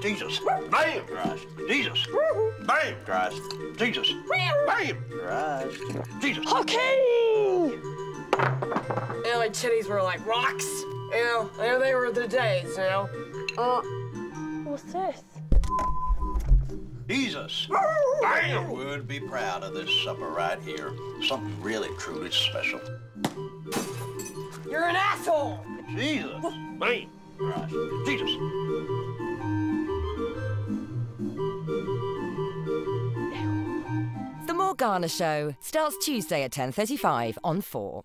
Jesus. Bam! Christ. Jesus. Bam! Christ. Jesus. Bam! Christ. Jesus. Okay! You know, my titties were like rocks. You know, you know, they were the days, you know. Uh, what's this? Jesus. Bam! Would be proud of this supper right here. Something really, truly special. You're an asshole! Jesus. Bam! Christ. Jesus. The Morgana Show starts Tuesday at 10.35 on 4.